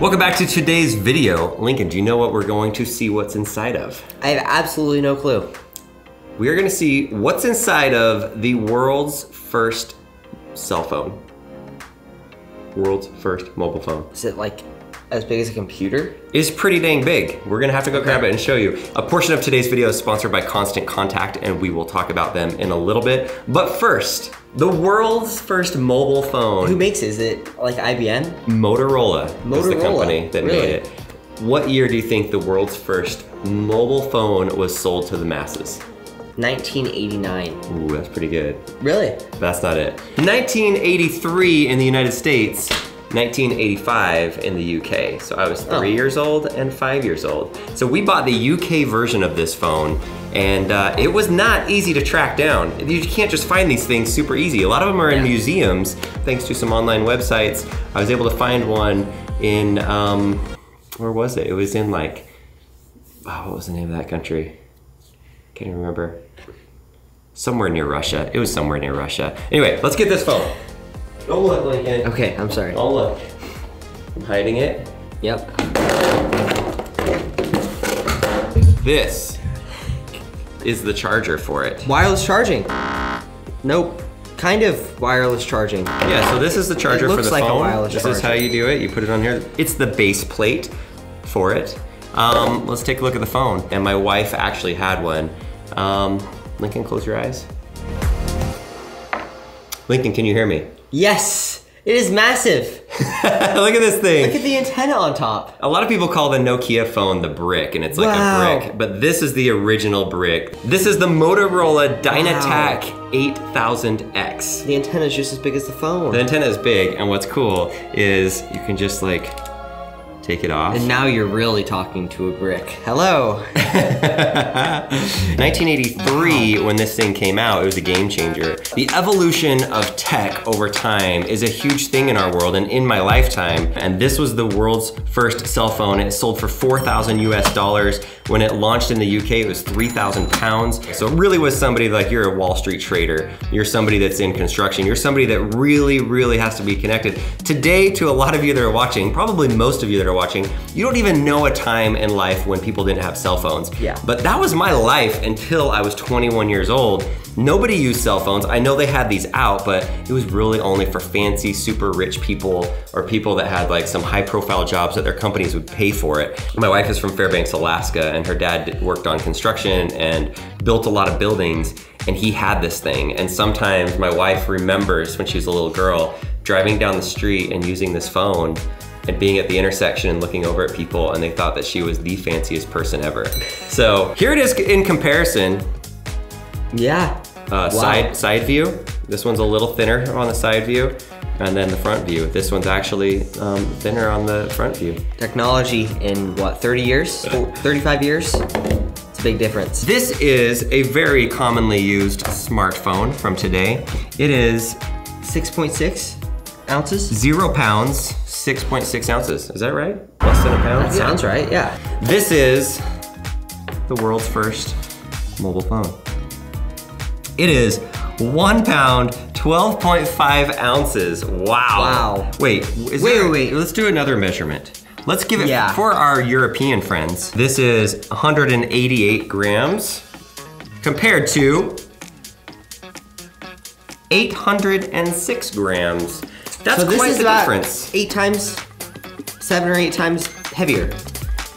Welcome back to today's video. Lincoln, do you know what we're going to see what's inside of? I have absolutely no clue. We are gonna see what's inside of the world's first cell phone. World's first mobile phone. Is it like as big as a computer? Is pretty dang big. We're gonna have to go grab it and show you. A portion of today's video is sponsored by Constant Contact and we will talk about them in a little bit. But first, the world's first mobile phone. Who makes it? Is it like IBM? Motorola, is the company that really? made it. What year do you think the world's first mobile phone was sold to the masses? 1989. Ooh, that's pretty good. Really? That's not it. 1983 in the United States, 1985 in the UK. So I was three Oh. years old and five years old. So we bought the UK version of this phone and uh, it was not easy to track down. You can't just find these things super easy. A lot of them are in Yeah. museums, thanks to some online websites. I was able to find one in, um, where was it? It was in like, oh, what was the name of that country? Can't even remember. Somewhere near Russia. It was somewhere near Russia. Anyway, let's get this phone. Don't look, Lincoln. Okay, I'm sorry. Don't look. I'm hiding it. Yep. This is the charger for it. Wireless charging. Nope. Kind of wireless charging. Yeah, so this is the charger It for looks the like a phone. wireless this is how you do it. You put it on here. It's the base plate for it. Um, let's take a look at the phone. And my wife actually had one. Um, Lincoln, close your eyes. Lincoln, can you hear me? Yes! It is massive! look at this thing. Look at the antenna on top. A lot of people call the Nokia phone the brick, and it's like Wow. a brick, but this is the original brick. This is the Motorola Dynatac 8000X. The antenna is just as big as the phone. The antenna is big, and what's cool is you can just like take it off. and now you're really talking to a brick. Hello. 1983, when this thing came out, it was a game changer. The evolution of tech over time is a huge thing in our world and in my lifetime. And this was the world's first cell phone. It sold for 4,000 US dollars. When it launched in the UK, it was 3,000 pounds. So it really was somebody like you're a Wall Street trader. You're somebody that's in construction. You're somebody that really, really has to be connected. Today, to a lot of you that are watching, probably most of you that are watching, you don't even know a time in life when people didn't have cell phones. Yeah. But that was my life until I was 21 years old. Nobody used cell phones. I know they had these out, but it was really only for fancy, super rich people or people that had like some high profile jobs that their companies would pay for it. My wife is from Fairbanks, Alaska, and her dad worked on construction and built a lot of buildings, and he had this thing. And sometimes my wife remembers when she was a little girl driving down the street and using this phone and being at the intersection and looking over at people and they thought that she was the fanciest person ever. So here it is in comparison, Yeah. uh, Wow. side, side view. This one's a little thinner on the side view and then the front view. This one's actually um, thinner on the front view. Technology in what, 30 years? 35 years? It's a big difference. This is a very commonly used smartphone from today. It is 6.6 ounces? zero pounds, 6.6 ounces. Is that right? Less than a pound? That sounds right, yeah. This is the world's first mobile phone. It is one pound, 12.5 ounces. Wow. Wow. Wait, is Wait, there- wait, wait. Let's do another measurement. Let's give it Yeah. for our European friends. This is 188 grams compared to 806 grams. That's so this quite is the difference. eight times, seven or eight times heavier.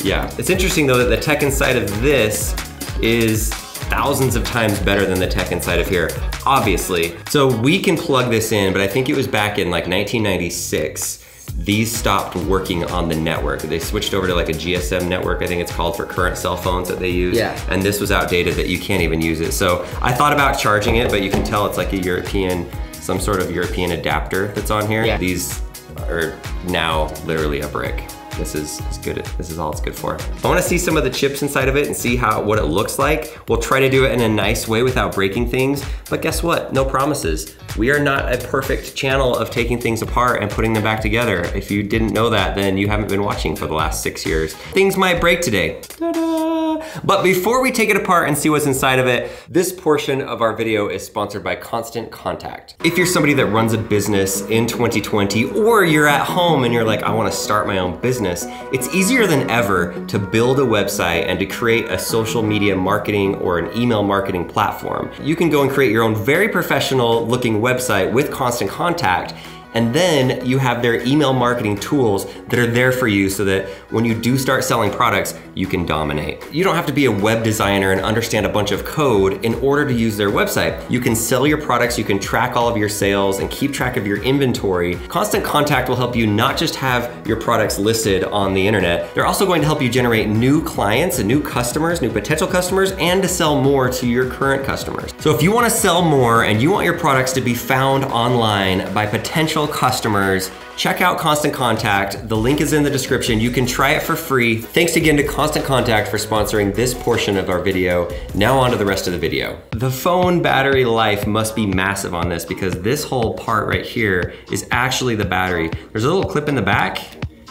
Yeah, it's interesting though that the tech inside of this is thousands of times better than the tech inside of here, obviously. So we can plug this in, but I think it was back in like 1996. These stopped working on the network. They switched over to like a GSM network, I think it's called for current cell phones that they use. Yeah. And this was outdated that you can't even use it. So I thought about charging it, but you can tell it's like a European, some sort of European adapter that's on here. Yeah. These are now literally a brick. This is as good. This is all it's good for. I want to see some of the chips inside of it and see how what it looks like. We'll try to do it in a nice way without breaking things. But guess what? No promises. We are not a perfect channel of taking things apart and putting them back together. If you didn't know that, then you haven't been watching for the last six years. Things might break today. Ta-da! But before we take it apart and see what's inside of it, this portion of our video is sponsored by Constant Contact. If you're somebody that runs a business in 2020, or you're at home and you're like, I wanna start my own business, it's easier than ever to build a website and to create a social media marketing or an email marketing platform. You can go and create your own very professional looking website with Constant Contact and then you have their email marketing tools that are there for you so that when you do start selling products, you can dominate. You don't have to be a web designer and understand a bunch of code in order to use their website. You can sell your products, you can track all of your sales and keep track of your inventory. Constant Contact will help you not just have your products listed on the internet, they're also going to help you generate new clients and new customers, new potential customers, and to sell more to your current customers. So if you wanna sell more and you want your products to be found online by potential customers, check out Constant Contact. The link is in the description. You can try it for free. Thanks again to Constant Contact for sponsoring this portion of our video. Now on to the rest of the video. The phone battery life must be massive on this because this whole part right here is actually the battery. There's a little clip in the back.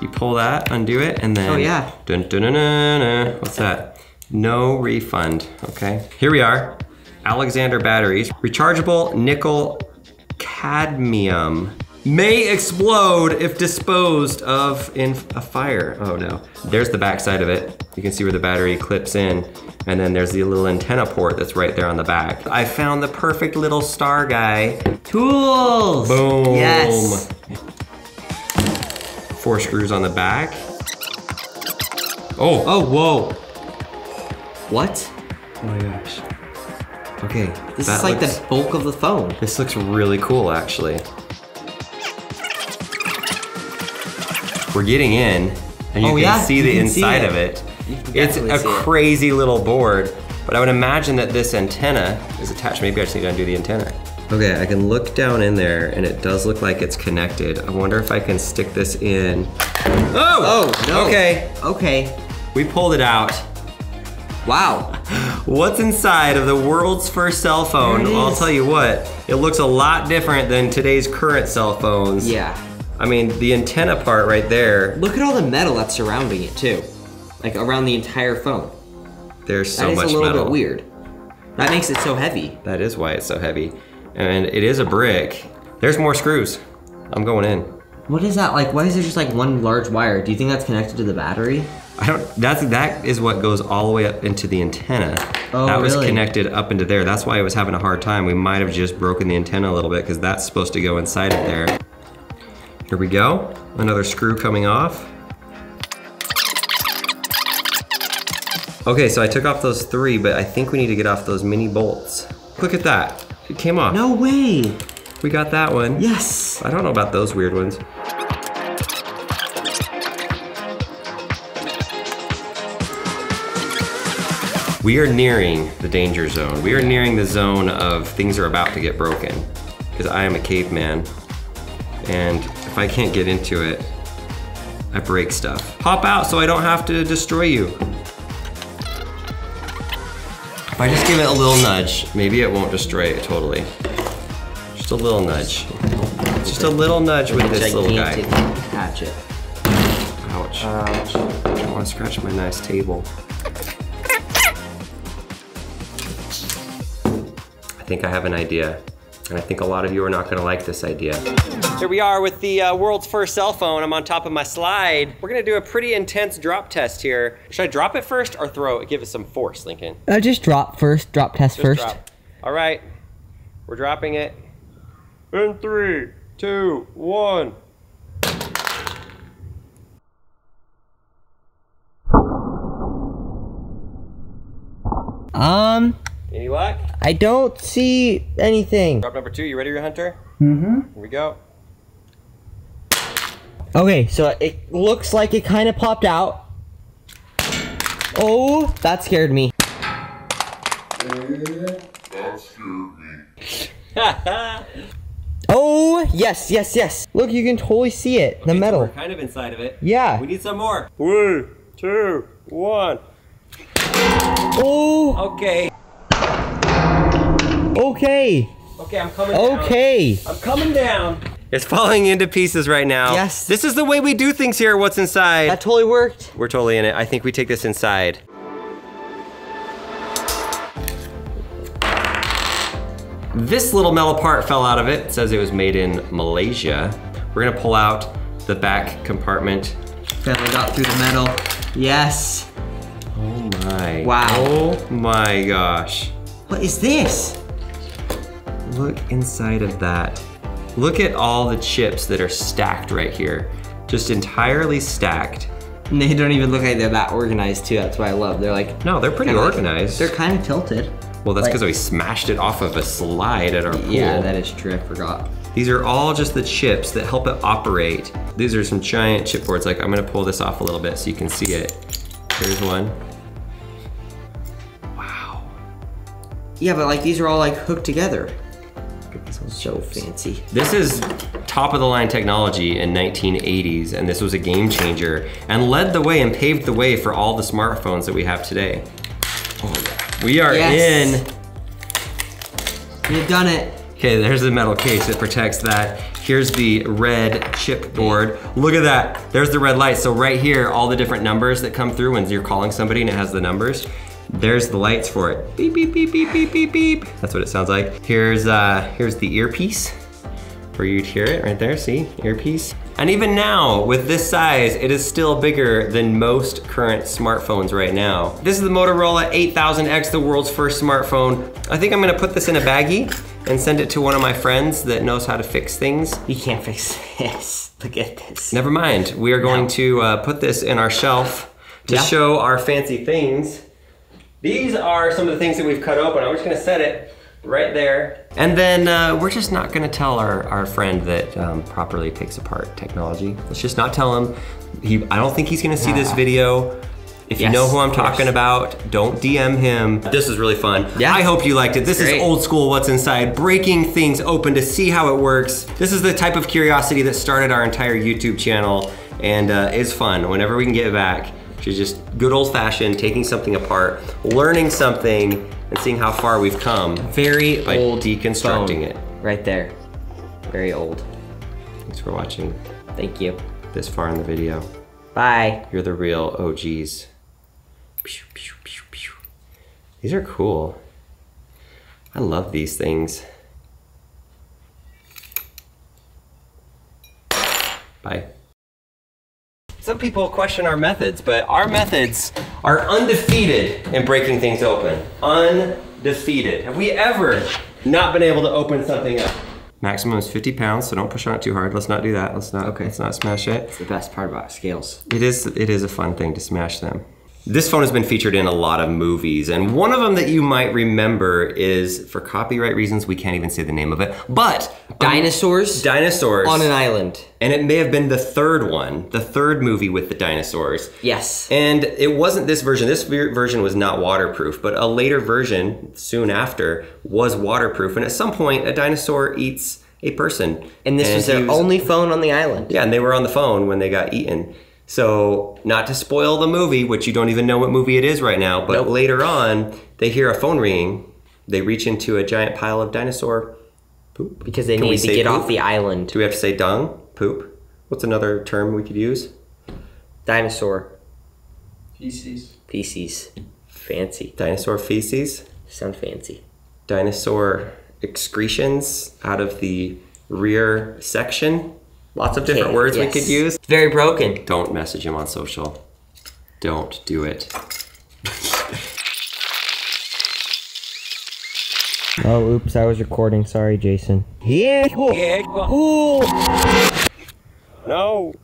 You pull that, undo it, and then- Oh, yeah. Dun, dun, dun, dun, dun. What's that? No refund, okay? Here we are, Alexander batteries. Rechargeable nickel cadmium. May explode if disposed of in a fire. Oh no. There's the back side of it. You can see where the battery clips in. And then there's the little antenna port that's right there on the back. I found the perfect little star guy. Tools. Boom. Yes. Four screws on the back. Oh, Oh, whoa. What? Oh my gosh. Okay. This is like looks- the bulk of the phone. This looks really cool, actually. We're getting in, and you Oh, can yeah, see you the can see inside it. of it. It's a see it. crazy little board, but I would imagine that this antenna is attached. Maybe I just need to undo the antenna. Okay, I can look down in there, and it does look like it's connected. I wonder if I can stick this in. Oh! Oh, no. Okay, Okay. we pulled it out. Wow. What's inside of the world's first cell phone? There it I'll tell you what, it looks a lot different than today's current cell phones. Yeah. I mean, the antenna part right there, Look at all the metal that's surrounding it too. Like around the entire phone. there's so much metal. That is a little metal. bit weird. That makes it so heavy. That is why it's so heavy. And it is a brick. There's more screws. I'm going in. What is that like? Why is there just like one large wire? Do you think that's connected to the battery? I don't, that's, that is what goes all the way up into the antenna. Oh, that was really? connected up into there. That's why I was having a hard time. We might have just broken the antenna a little bit because that's supposed to go inside of there. Here we go. Another screw coming off. Okay, so I took off those three, but I think we need to get off those mini bolts. Look at that. It came off. No way. We got that one. Yes. I don't know about those weird ones. We are nearing the danger zone. We are nearing the zone of things are about to get broken. Because I am a caveman. And if I can't get into it, I break stuff. Hop out so I don't have to destroy you. If I just give it a little nudge, maybe it won't destroy it totally. Just a little nudge. Just a little nudge with this little guy. Hatchet. Ouch. I don't want to scratch my nice table. I think I have an idea. And I think a lot of you are not going to like this idea. Here we are with the uh, world's first cell phone. I'm on top of my slide. We're going to do a pretty intense drop test here. Should I drop it first or throw it? Give it some force, Lincoln. Uh, just drop first. Drop test Just first. drop. All right. We're dropping it. In three, two, one. Um, Any luck? I don't see anything. Drop number two. You ready, your Hunter? Mm-hmm. Here we go. Okay, so it looks like it kind of popped out. Oh, that scared me. Oh, yes, yes, yes. Look, you can totally see it. The metal. We're metal. kind of inside of it. Yeah. We need some more. Three, two, one. Oh, Okay. Okay. Okay, I'm coming down. Okay. I'm coming down. It's falling into pieces right now. Yes. This is the way we do things here, what's inside. That totally worked. We're totally in it. I think we take this inside. This little metal part fell out of it. It says it was made in Malaysia. We're gonna pull out the back compartment. Finally got through the metal. Yes. Oh my. Wow. Oh my gosh. What is this? Look inside of that. Look at all the chips that are stacked right here. Just entirely stacked. And they don't even look like they're that organized too. That's what I love. They're like No, they're pretty kinda like- organized. they're kind of tilted. well, that's like- because we smashed it off of a slide at our pool. Yeah, that is true. I forgot. These are all just the chips that help it operate. These are some giant chipboards. Like I'm gonna pull this off a little bit so you can see it. Here's one. Wow. Yeah, but like these are all like hooked together. So fancy. This is top of the line technology in 1980s and this was a game changer and led the way and paved the way for all the smartphones that we have today. We are Yes. in You've done it. Okay, there's the metal case that protects that. Here's the red chipboard. Look at that. There's the red light. So right here, all the different numbers that come through when you're calling somebody and it has the numbers. There's the lights for it. Beep, beep, beep, beep, beep, beep, beep. That's what it sounds like. Here's, uh, here's the earpiece where you'd hear it right there, see, earpiece. And even now, with this size, it is still bigger than most current smartphones right now. This is the Motorola 8000X, the world's first smartphone. I think I'm gonna put this in a baggie and send it to one of my friends that knows how to fix things. You can't fix this. Look at this. Never mind, we are going to uh, put this in our shelf to Yeah. show our fancy things. These are some of the things that we've cut open. I'm just gonna set it right there. And then uh, we're just not gonna tell our, our friend that um, properly takes apart technology. Let's just not tell him. He, I don't think he's gonna see this Ah. video. If you know who I'm talking about, don't DM him. This is really fun. Yeah. I hope you liked it. This is old school what's inside, breaking things open to see how it works. This is the type of curiosity that started our entire YouTube channel and uh, is fun whenever we can get back to just good old fashioned taking something apart, learning something, and seeing how far we've come. Very old deconstructing it. Right there. Very old. Thanks for watching Thank you. this far in the video. Bye. You're the real OGs. Pew, pew, pew, pew. These are cool. I love these things. Bye. Some people question our methods, but our methods are undefeated in breaking things open. Undefeated. Have we ever not been able to open something up? Maximum is 50 pounds, so don't push on it too hard. Let's not do that. Let's not. Okay. Let's not smash it. It's the best part about scales. It is it is a fun thing to smash them. This phone has been featured in a lot of movies, and one of them that you might remember is, for copyright reasons, we can't even say the name of it, but Dinosaurs dinosaurs. on an island. and it may have been the third one, the third movie with the dinosaurs. Yes. And it wasn't this version. This version was not waterproof, but a later version, soon after, was waterproof. And at some point, a dinosaur eats a person. And this was he their only phone on the island. yeah, and they were on the phone when they got eaten. So, not to spoil the movie, which you don't even know what movie it is right now, but Nope. later on, they hear a phone ringing. They reach into a giant pile of dinosaur poop. Because they Can need to get poop? off the island. Do we have to say dung? Poop? What's another term we could use? Dinosaur. Feces. Feces. Fancy. Dinosaur feces? Sound fancy. Dinosaur excretions out of the rear section? Lots of different Okay, words yes. we could use. It's very broken. Don't message him on social. Don't do it. Oh, oops, I was recording. Sorry, Jason. Yeah. yeah. No.